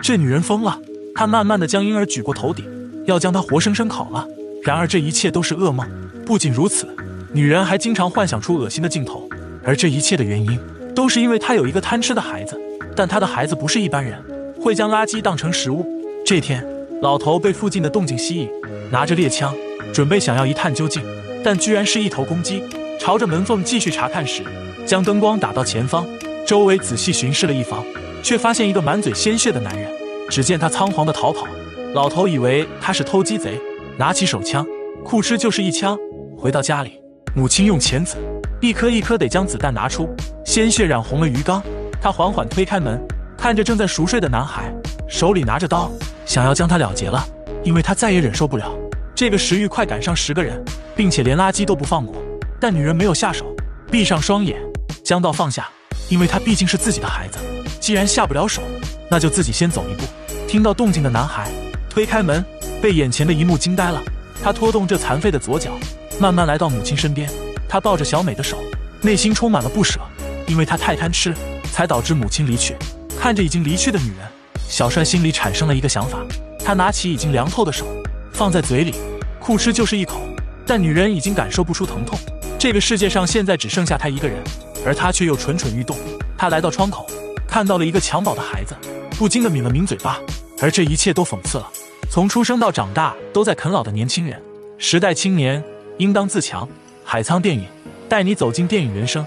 这女人疯了，她慢慢的将婴儿举过头顶，要将他活生生烤了。然而这一切都是噩梦。不仅如此，女人还经常幻想出恶心的镜头，而这一切的原因都是因为她有一个贪吃的孩子。但她的孩子不是一般人，会将垃圾当成食物。这天，老头被附近的动静吸引，拿着猎枪准备想要一探究竟，但居然是一头公鸡。朝着门缝继续查看时，将灯光打到前方，周围仔细巡视了一番，却发现一个满嘴鲜血的男人。只见他仓皇的逃跑，老头以为他是偷鸡贼，拿起手枪，库哧就是一枪。回到家里，母亲用钳子一颗一颗得将子弹拿出，鲜血染红了鱼缸。他缓缓推开门，看着正在熟睡的男孩，手里拿着刀，想要将他了结了，因为他再也忍受不了这个食欲快赶上十个人，并且连垃圾都不放过。但女人没有下手，闭上双眼，将刀放下，因为她毕竟是自己的孩子，既然下不了手，那就自己先走一步。听到动静的男孩推开门，被眼前的一幕惊呆了。他拖动这残废的左脚，慢慢来到母亲身边。他抱着小美的手，内心充满了不舍，因为他太贪吃，才导致母亲离去。看着已经离去的女人，小帅心里产生了一个想法。他拿起已经凉透的手，放在嘴里，酷吃就是一口。但女人已经感受不出疼痛。这个世界上现在只剩下他一个人，而他却又蠢蠢欲动。他来到窗口，看到了一个襁褓的孩子，不禁的抿了抿嘴巴。而这一切都讽刺了从出生到长大都在啃老的年轻人。时代青年应当自强。海沧电影带你走进电影人生。